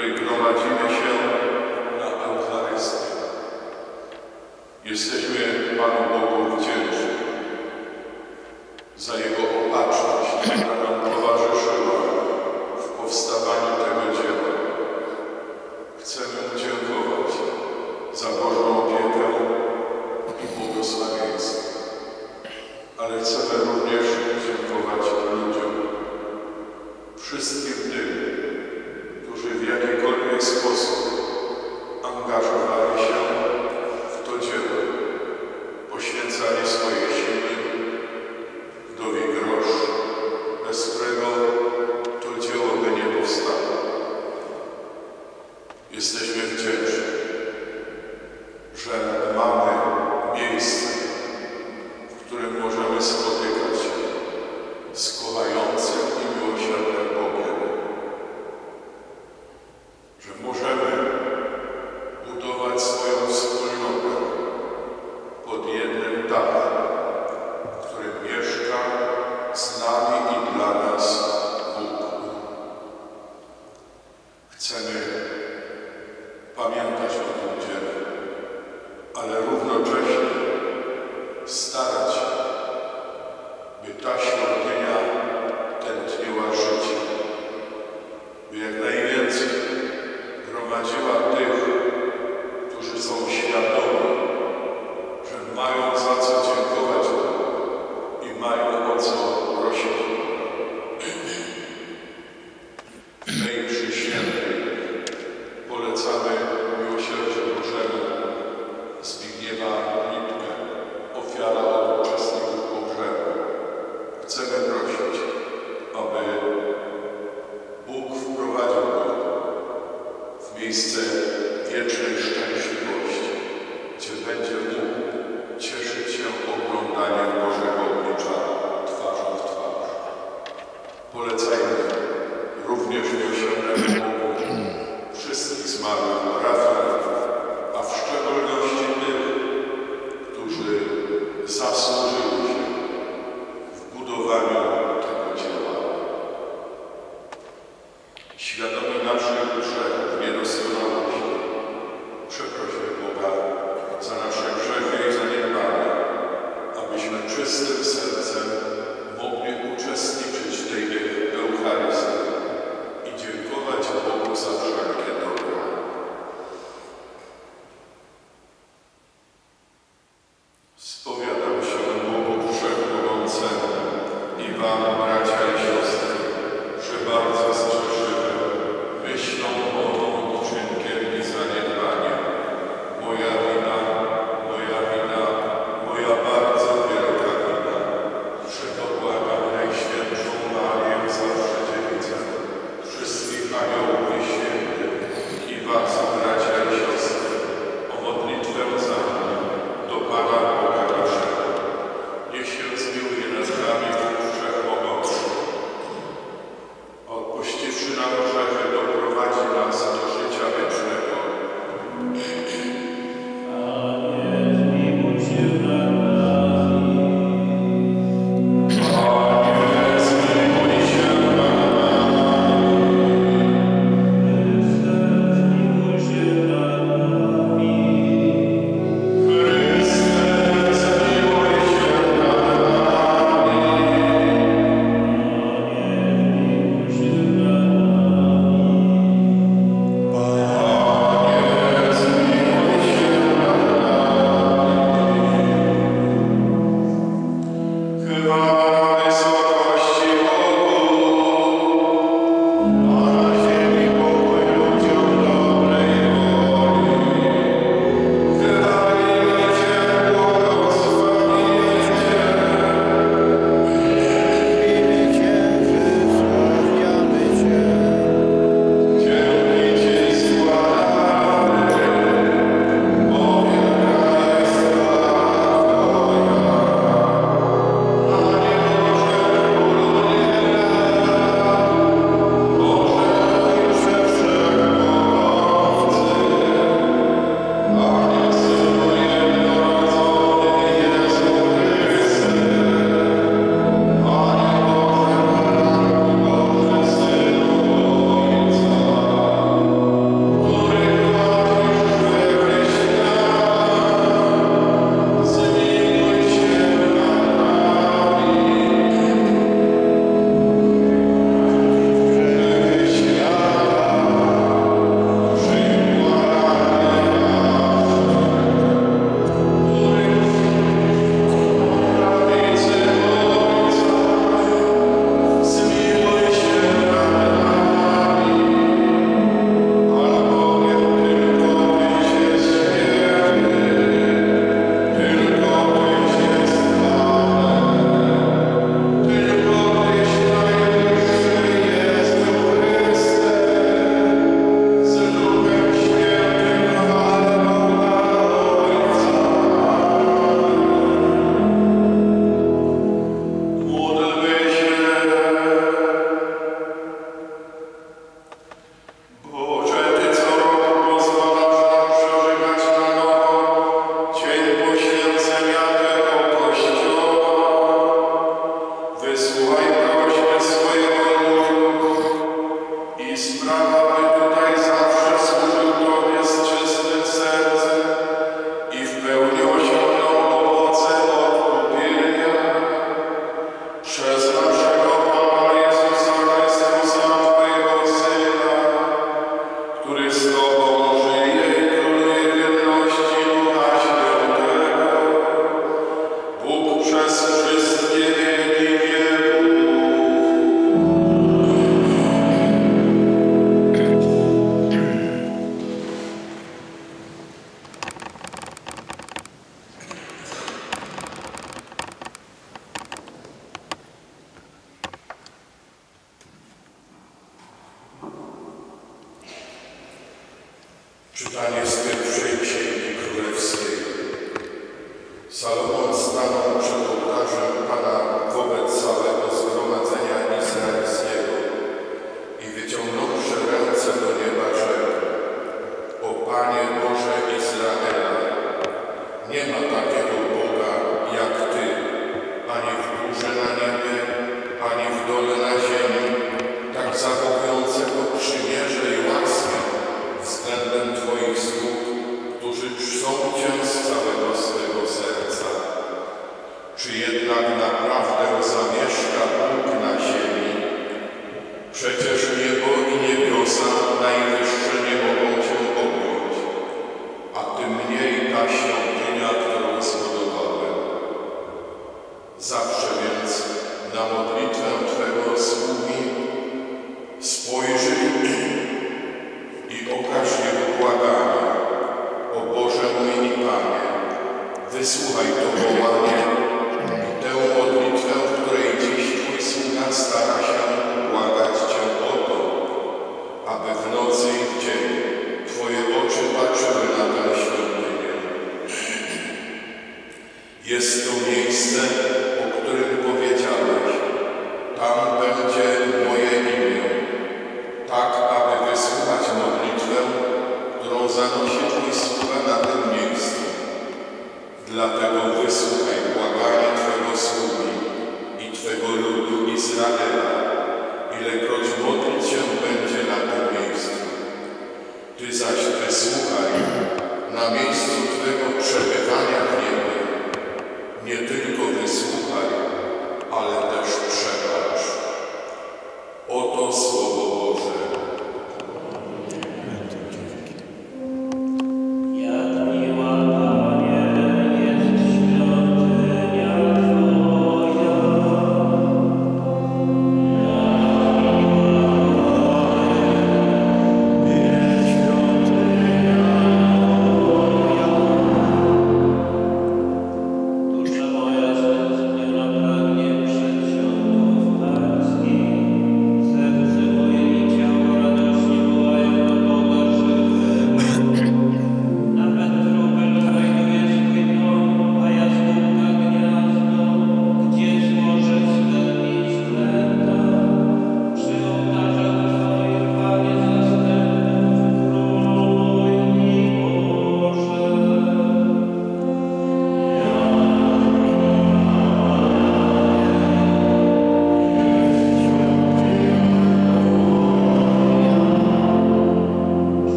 który prowadzi invadiu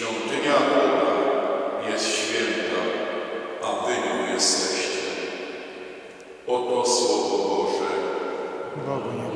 Świątynia Boga jest święta, a Wy nią jesteście. Oto Słowo Boże. Bogu nie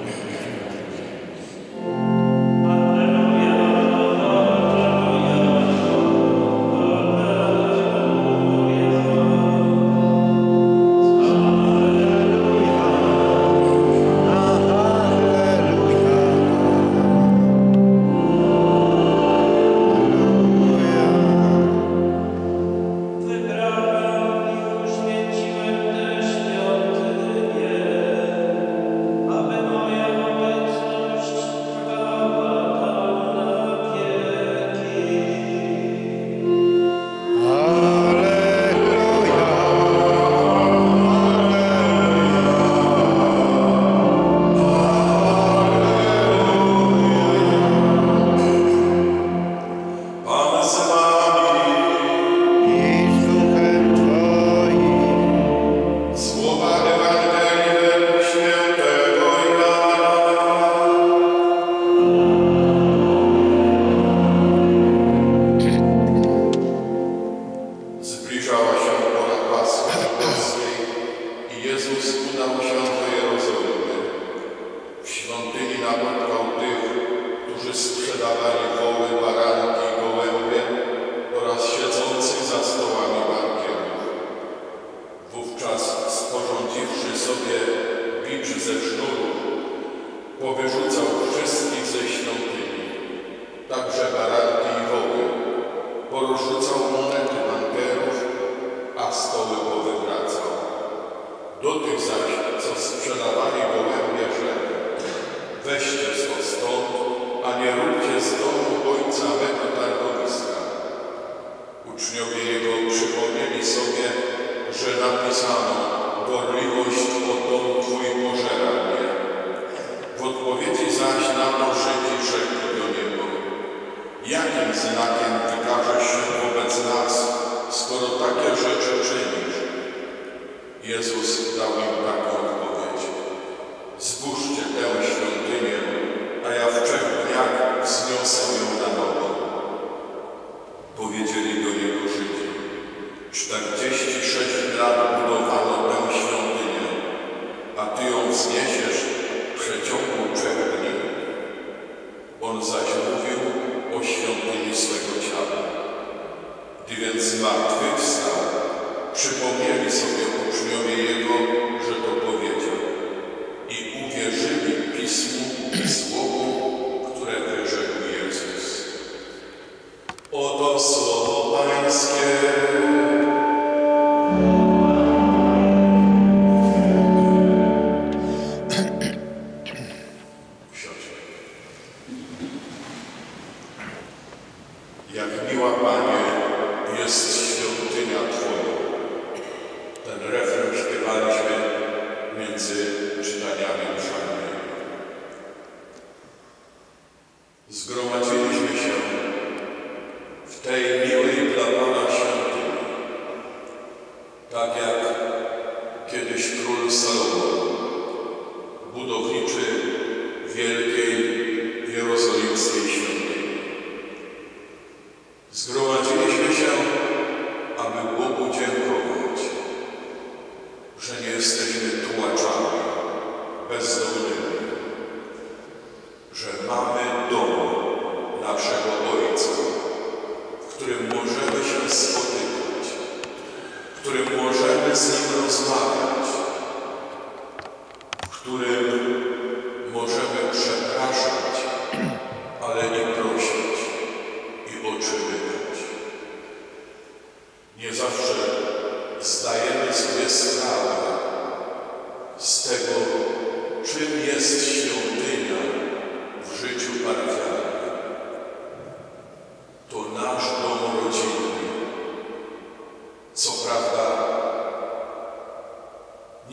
Amen.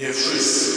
Nie wszyscy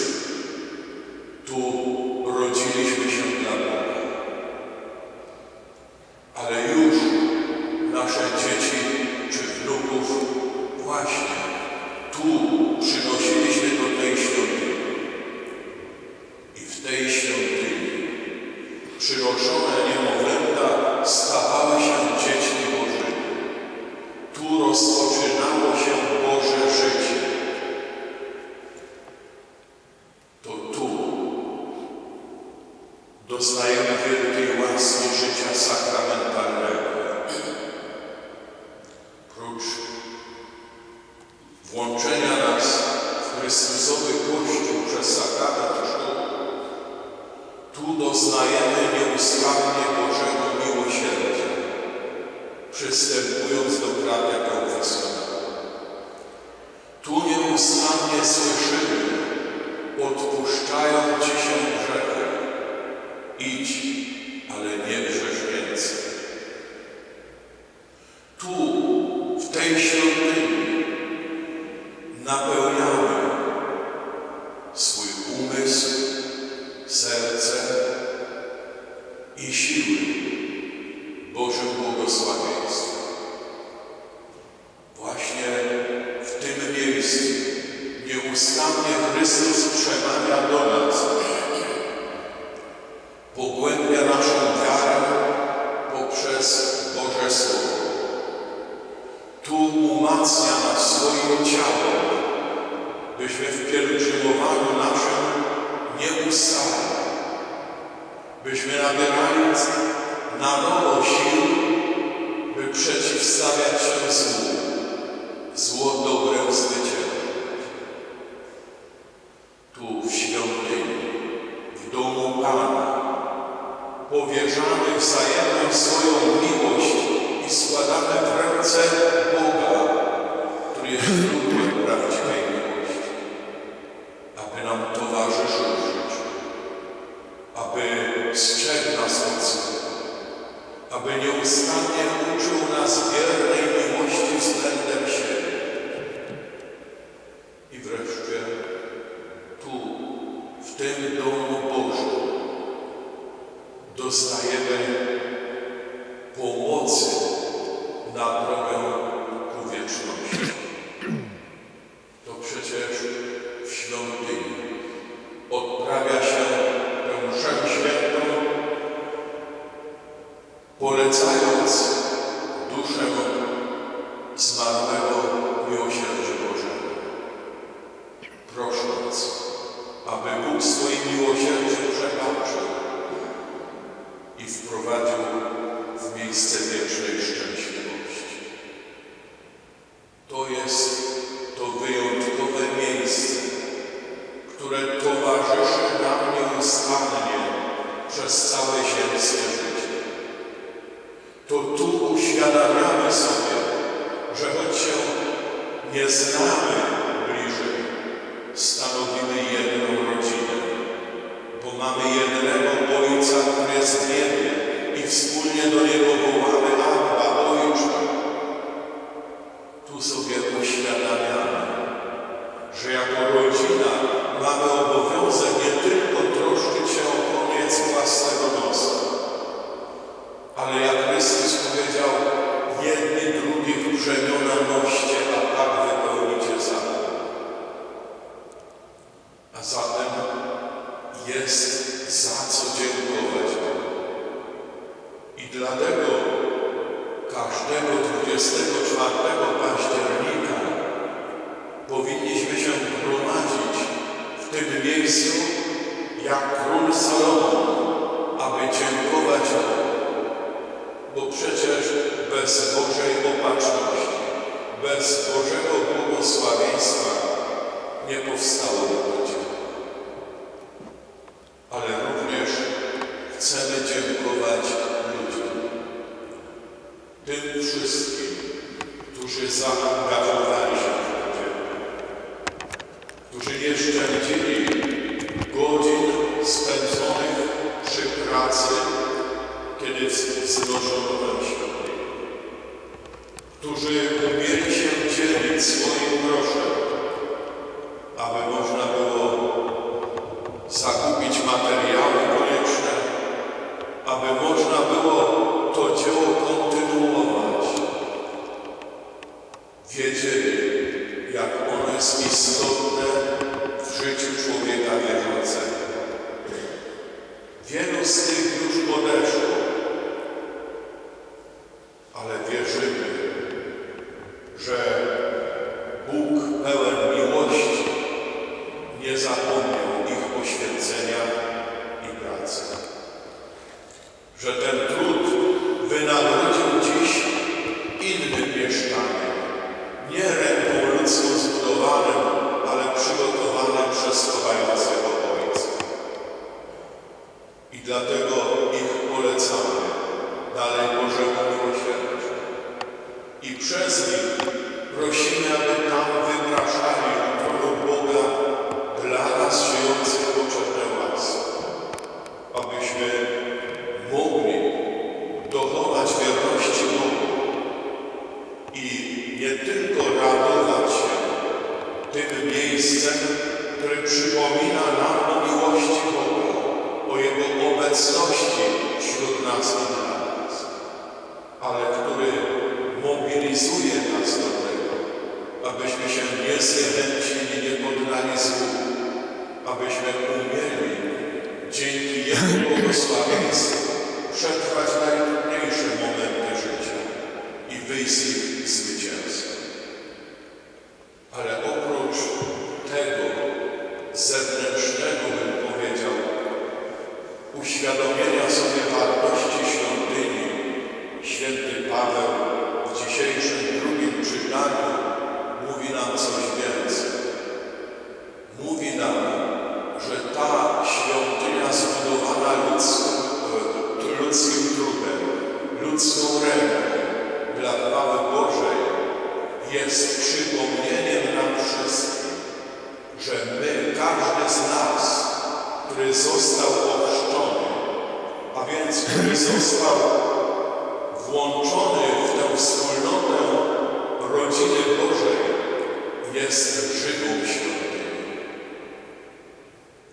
prosząc, aby Bóg swoim miłosierdziem przebaczył i wprowadził w miejsce wiecznej szczęścia. powstało na Cię. Ale również chcemy dziękować ludziom, tym wszystkim, którzy zaangażowali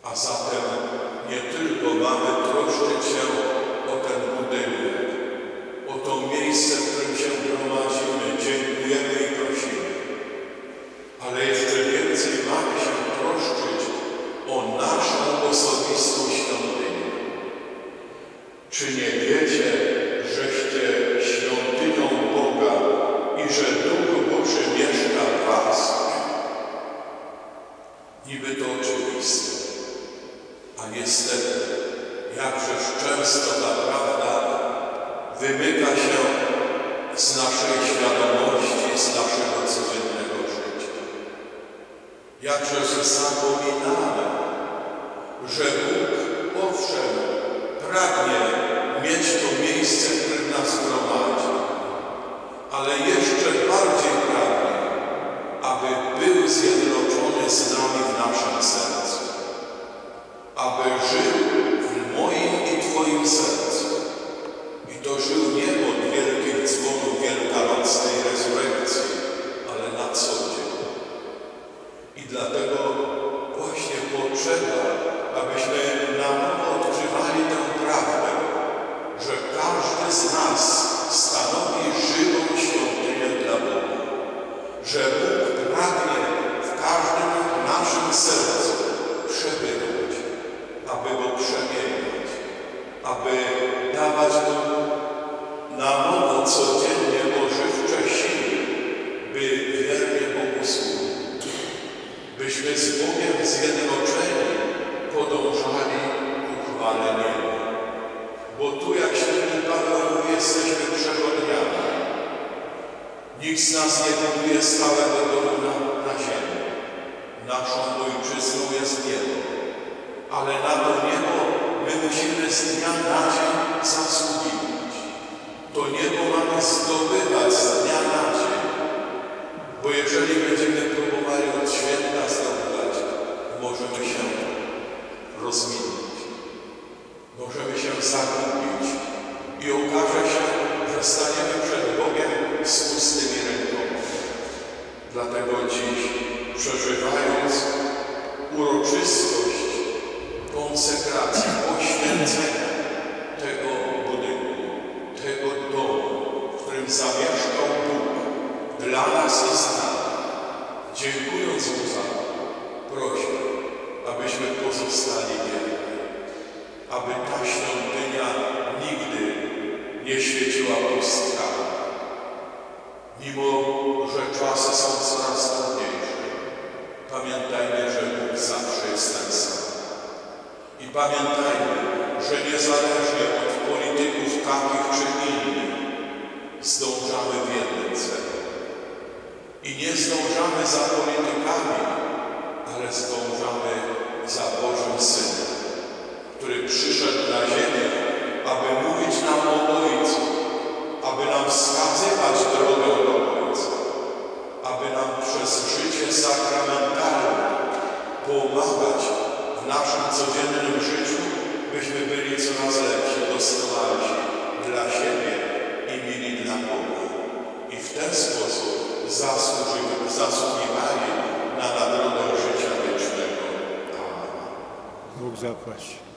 A zatem nie tylko mamy troszczyć się o ten budynek, o to miejsce, w którym się gromadzimy, dziękujemy i prosimy, ale jeszcze więcej mamy się troszczyć o naszą osobistą świątynię. Czy nie wiecie, żeście świątynią Boga i że Duch Boży mieszka w was? Niby to oczywiste, a niestety, jakżeż często ta prawda wymyka się z naszej świadomości, z naszego codziennego życia. Jakżeż zapominamy, że Bóg owszem pragnie mieć to miejsce, w którym nas gromadzi, ale jeszcze bardziej pragnie, aby był zjednoczony z nami w naszym sercu, aby Go przemieniać, aby dawać Mu na nowo codziennie ożywcze siły, by wiernie Bogu służyć. Byśmy z Bogiem zjednoczeni podążali ku chwale. Bo tu, jak święty Paweł jesteśmy przechodniami. Nikt z nas nie buduje stałego domu na, na ziemi. Naszą ojczyzną jest niebo. Ale na to niebo my musimy z dnia na dzień zasługiwać. To niebo mamy zdobywać z dnia na dzień. Bo jeżeli będziemy próbowali od święta zdobywać, możemy się rozminąć. Możemy się zagubić i okaże się, że staniemy przed Bogiem z pustymi rękoma. Dlatego dziś, przeżywając uroczystość konsekracji, poświęcenia tego budynku, tego domu, w którym zamieszkał Bóg dla nas i z nami, dziękując Mu za to, prośmy, abyśmy pozostali wierni, aby ta świątynia nigdy nie świeciła pustkami. Mimo, że czasy są coraz trudniejsze, pamiętajmy, Pamiętajmy, że niezależnie od polityków takich czy innych, zdążamy w jednym celu. I nie zdążamy za politykami, ale zdążamy za Bożym Synem, który przyszedł na ziemię, aby mówić nam o Ojcu, aby nam wskazywać drogę do Ojca, aby nam przez życie sakramentalne pomagać w naszym codziennym życiu, byśmy byli coraz lepsi, doskonalsi dla siebie i mili dla Boga. I w ten sposób zasłużymy, zasługiwali na nagrodę życia wiecznego. Amen. Bóg zapłaci.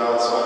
about.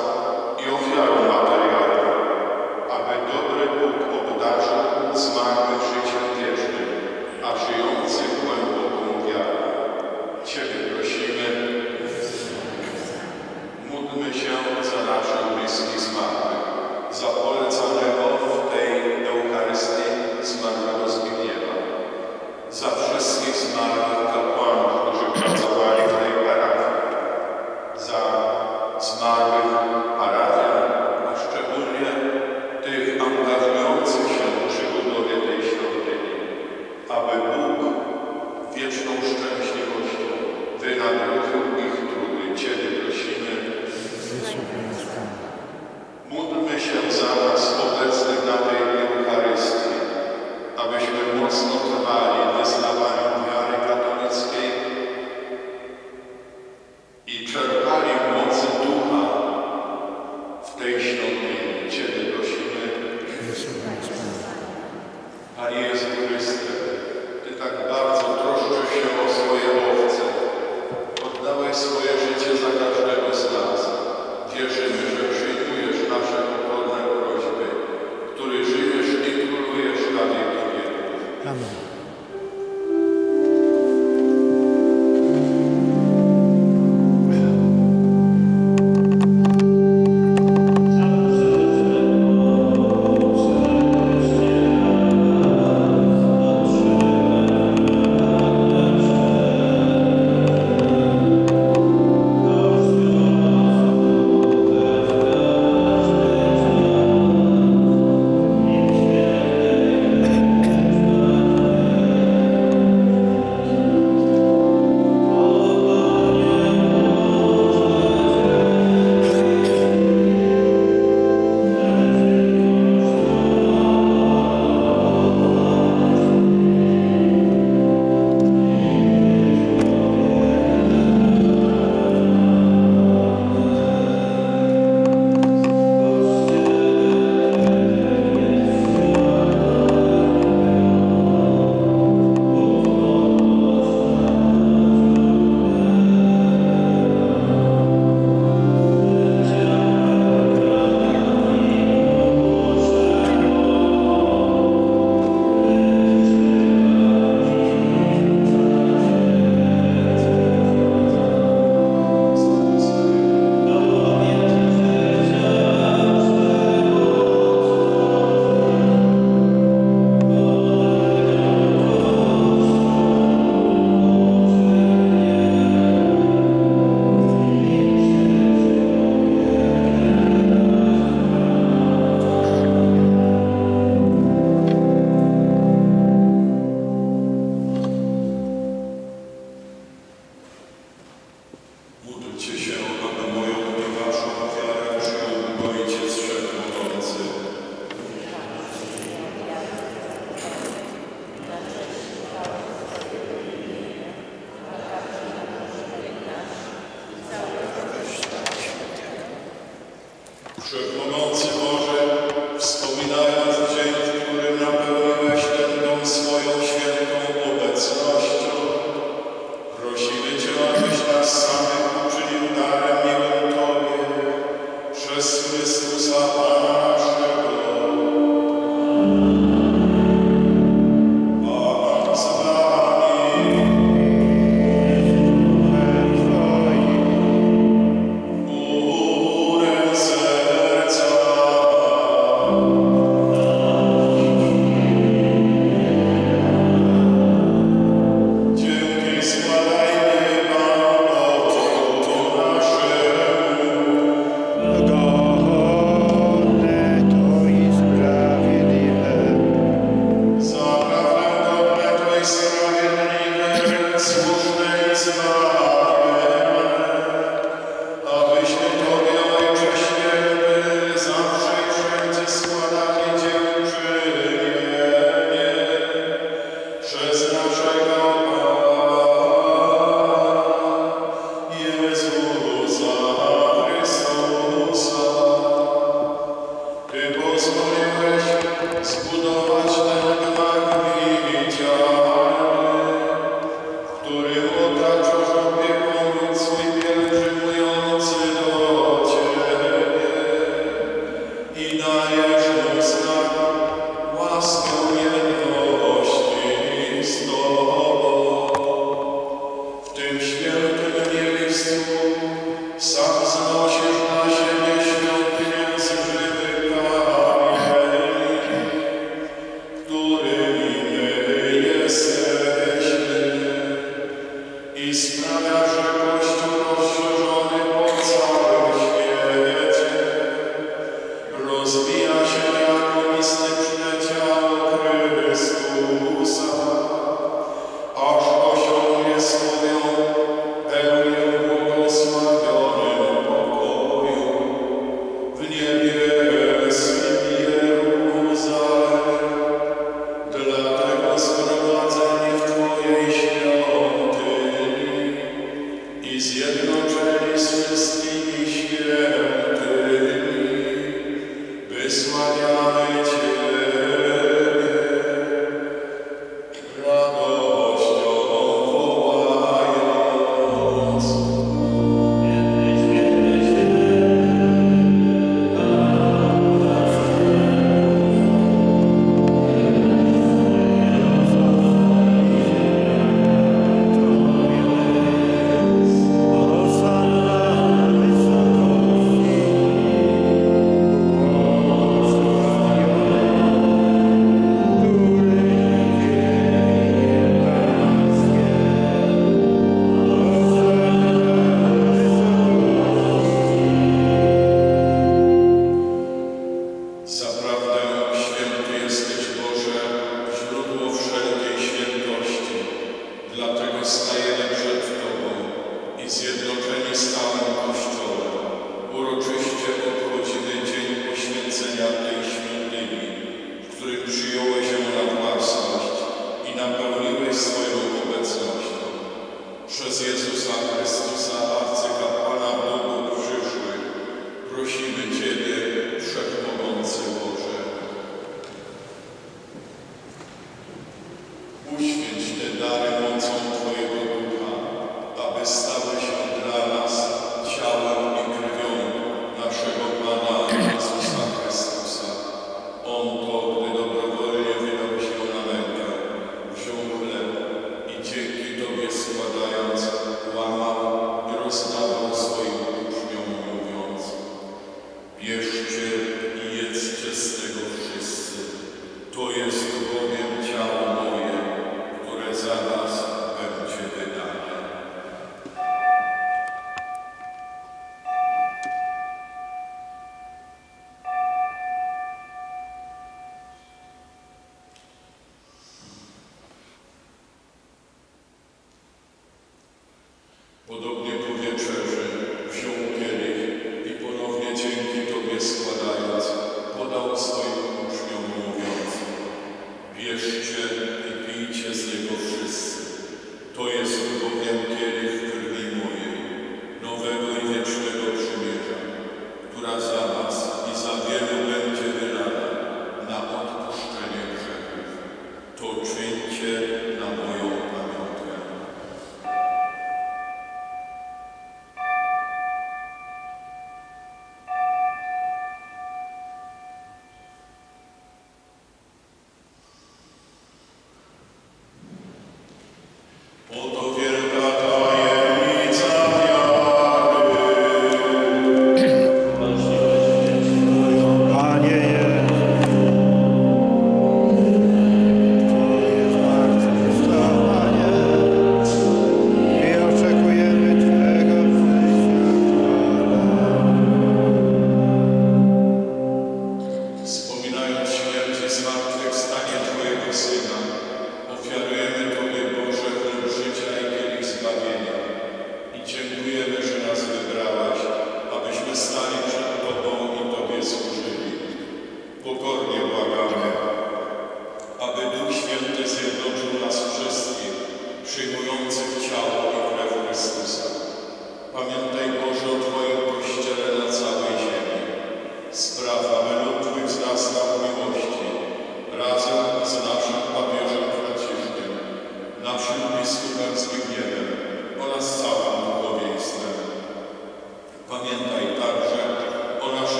Amen.